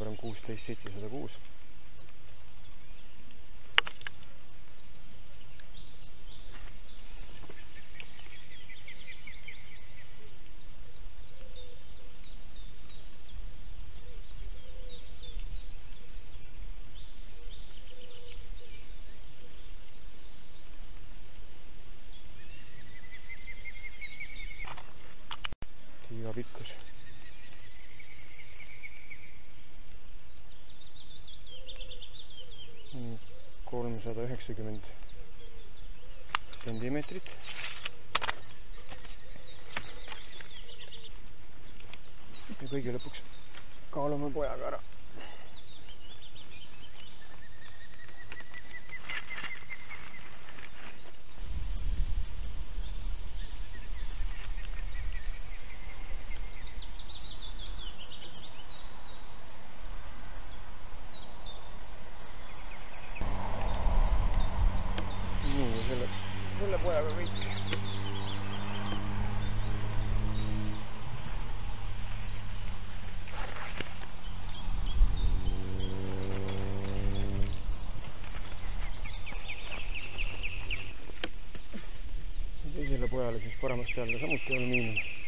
lembram que os 6 peale, siis paremas peal ta samuti on miinus.